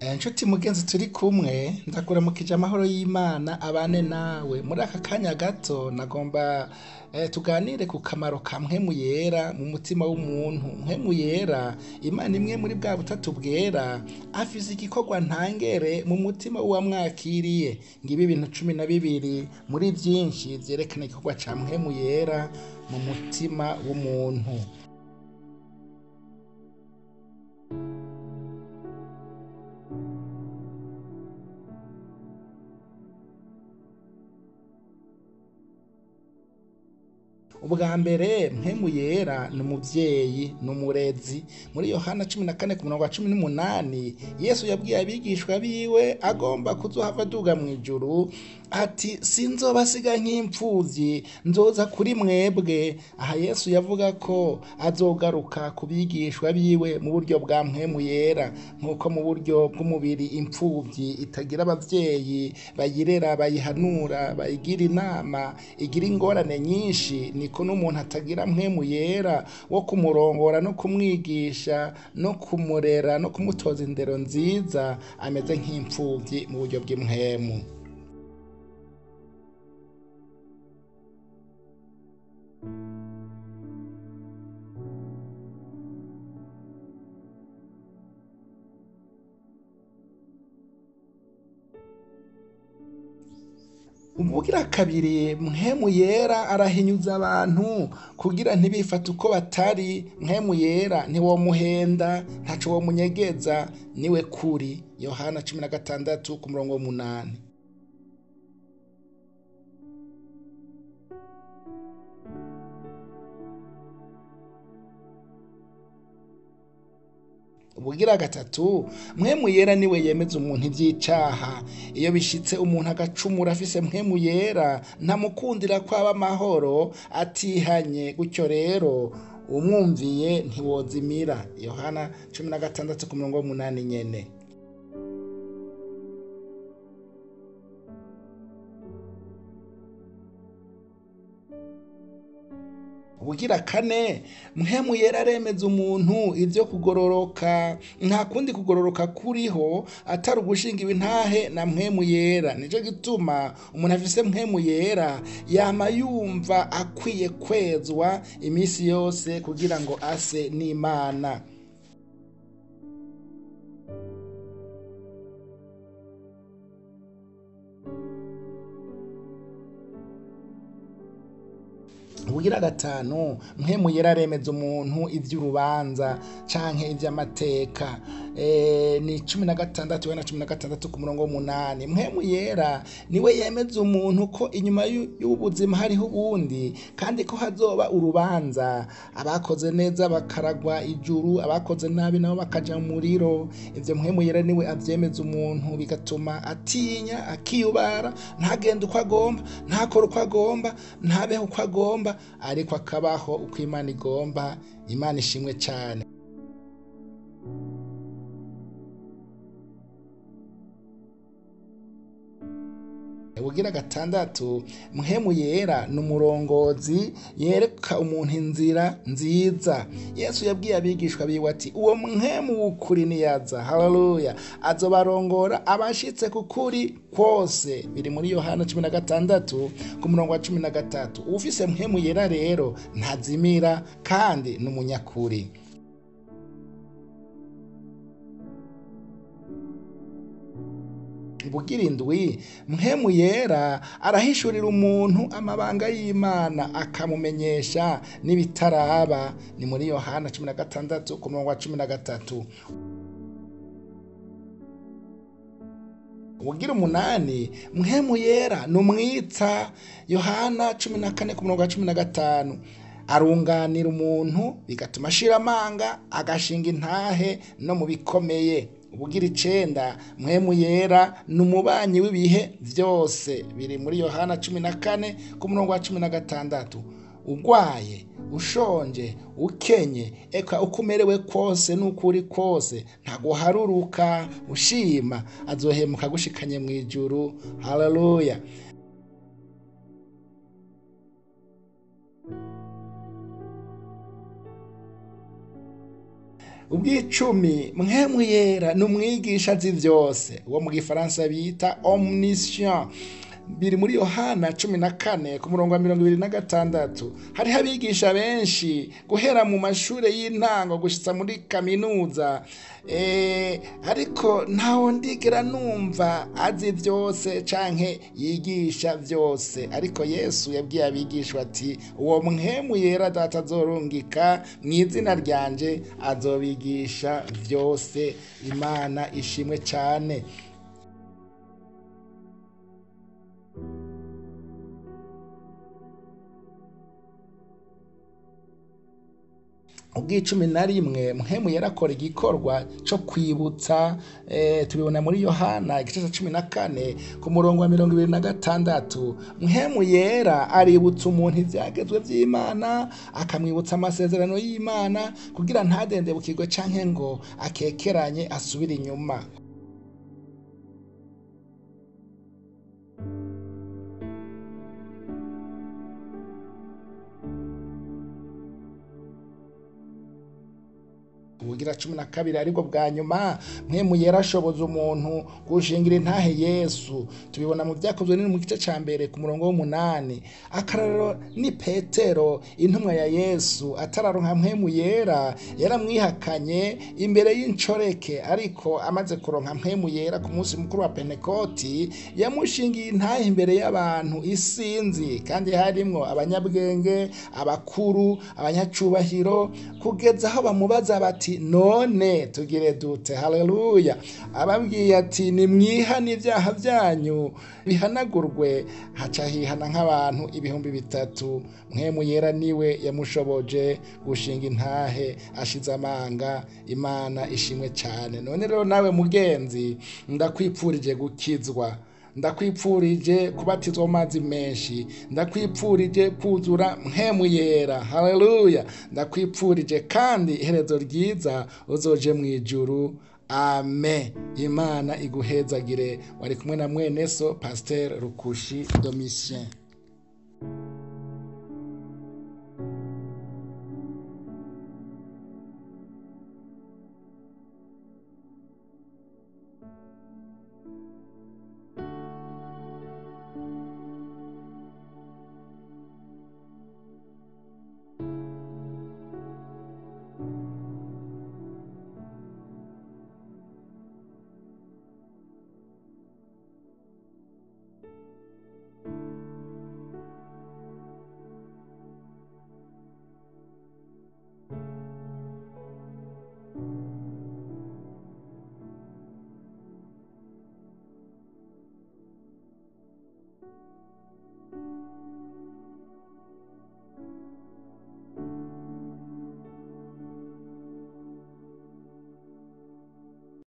inshuti mugenzi turi kumwe ndakuramukije amahoro y'imana abane nawe. Muri aka kanya gato nagomba tuganire ku kamaro ka mpwemu yera mu mutima w'umuntu. Mpwemu yera imana imwe muri bwa butatu bwera afise igikorwa ntangere mu mutima w'uwamwakiriye ngibi ibintu cumi na bibiri muri byinshi vyerekana igikorwa ca mpwemu yera mu mutima w'umuntu. Ubwa mbere mpemu yera ni umuvyeyi ni umurezi. Muri yohana cumi na kane ku murongo wa cumi n'umunani yesu yabwiye abigishwa biwe agomba kuzohava aduga mu ijuru ati sinzobasiga nk'impfuvyi nzoza kuri mwebwe. Aha yesu yavuga ko azogaruka ku bigishwa biwe mu buryo bwa mpwemu yera nk'uko mu buryo bw'umubiri impfuvyi itagira abavyeyi bayirera bayihanura bayigira inama igira ingorane nyinshi niko n'umuntu atagira mpwemu yera wo kumurongora no kumwigisha no kumurera no kumutoza indero nziza ameze nk'impfuvyi mu buryo bw'impwemu ubugira kabiri mpemu yera arahinyuza abantu kugira ntibifate uko batari. Mpemu yera ntiwomuhenda ntaco womunyegeza ni we kuri. Yohana cumi na gatandatu ku murongo w'umunani. Ubugira gatatu mpwemu yera ni we yemeza umuntu iby'icaha iyo bishitse umuntu agacumura afise mpwemu yera ntamukundira kwaba amahoro atihanye. Gutyo rero umwumviye ntiwozimira. Yohana cumi na gatandatu ku murongo w'umunani nyene. Ubugira kane mpemu yera aremeza umuntu ibyo kugororoka. Nta kundi kugororoka kuriho atari ugushinga ibintahe na mpemu yera ni cyo gituma umuntu afise mpemu yera yama yumva akwiye kwezwa iminsi yose kugira ngo ase n'imana. Ubugira gatanu mpemu yera aremeza umuntu iby'urubanza canke iby'amateka ni cumi na gatandatu na cumi na gatandatu ku murongo w'umunani. Mpemu yera ni we yemeza umuntu ko inyuma y'ubuzima hariho ubundi kandi ko hazoba urubanza. Abakoze neza bakaragwa ijuru abakoze nabi nabo bakaja mu muriro. Ivyo mpemu yera ni we avyemeza umuntu bigatuma atinya akiyubara ntagende uko agomba ntakore uko agomba ntabeho uko agomba ariko akabaho uko imana igomba imana ishimwe cyane. Ubugira gatandatu mpemu yera ni umurongozi yereka umuntu inzira nziza. Yesu yabwiye abigishwa biwe ati uwo mpemu w'ukuri niyaza haleluya azobarongora abashitse ku kuri kwose. Biri muri yohana cumi na gatandatu ku murongo wa cumi na gatatu. Ufise mpemu yera rero ntazimira kandi ni umunyakuri. Bugira indwi yera arahishurira umuntu amabanga y'imana akamumenyesha n'ibitaraba. Ni muri yohana cumi na gatandatu ku murongo wa cumi na gatatu. Ubugira umunani yera ni umwitsa yohana cumi na kane ku murongo wa cumi na gatanu. Arunganira umuntu bigatuma ashira amanga agashinga intahe no mu bikomeye. Ubugira icenda mpemu yera ni umubanyi w'ibihe byose. Biri muri yohana cumi na kane ku murongo wa cumi na gatandatu. Ugwaye ushonje ukenye eka uko umerewe kose n'uko uri kose ntaguharuruka ushima azohemuka agushikanye mu ijuru. Haleluya ubw'icumi mwemu yera ni umwigisha azi byose uwo mu gifaransa bita omniscient. Biri muri yohana cumi na kane ku murongo wa mirongo ibiri na gatandatu. Hariho abigisha benshi guhera mu mashuri y'intango gushyitsa muri kaminuza. Ariko ntawe ndigera numva azi byose canke yigisha byose ariko yesu yabwiye abigishwa ati uwo mwemu yera data azorungika mu izina ryanje azobigisha byose imana ishimwe cyane ubw'icumi na rimwe muhemu yarakora igikorwa cyo kwibutsa tubibona muri yohana igice cya cumi na kane ku murongo wa mirongo ibiri na gatandatu. Muhemu yera aributsa umuntu ibyagezwe by'imana akamwibutsa amasezerano y'imana kugira ntadende bukigwe cyangwa ngo akekeranye asubire inyuma. Ubugira cumi na kabiri ari bwo bwa nyuma mwemu yarashoboza umuntu gushingira intahe yesu. Tubibona mu byakozwe nini mu gice cya mbere ku murongo w'umunani. Akararo ni petero intumwa ya yesu. Atararonka mwemu yera yaramwihakanye imbere y'incoreke ariko amaze kuronka mwemu yera ku munsi mukuru wa penekoti yamushingiye intahe imbere y'abantu isinzi. Kandi harimwo abanyabwenge abakuru abanyacubahiro kugeza aho bamubaza bati none tugire dute. Haleluya ababwiye ati nimwihane ibyaha byanyu bihanagurwe. Haca hihana nk'abantu ibihumbi bitatu. Mwemu yera ni we yamushoboje gushinga intahe ashize amanga. Imana ishimwe cyane. None rero nawe mugenzi ndakwipfurije gukizwa. ndakwipfurije kubatizwa mu mazi menshi. Ndakwipfurije kuzura nkemu yera. Haleluya ndakwipfurije kandi iherezo ryiza uzoje mu ijuru. Amen. Imana iguhezagire. Wari kumwe na mwene so Pasteur Rukushi Domitien.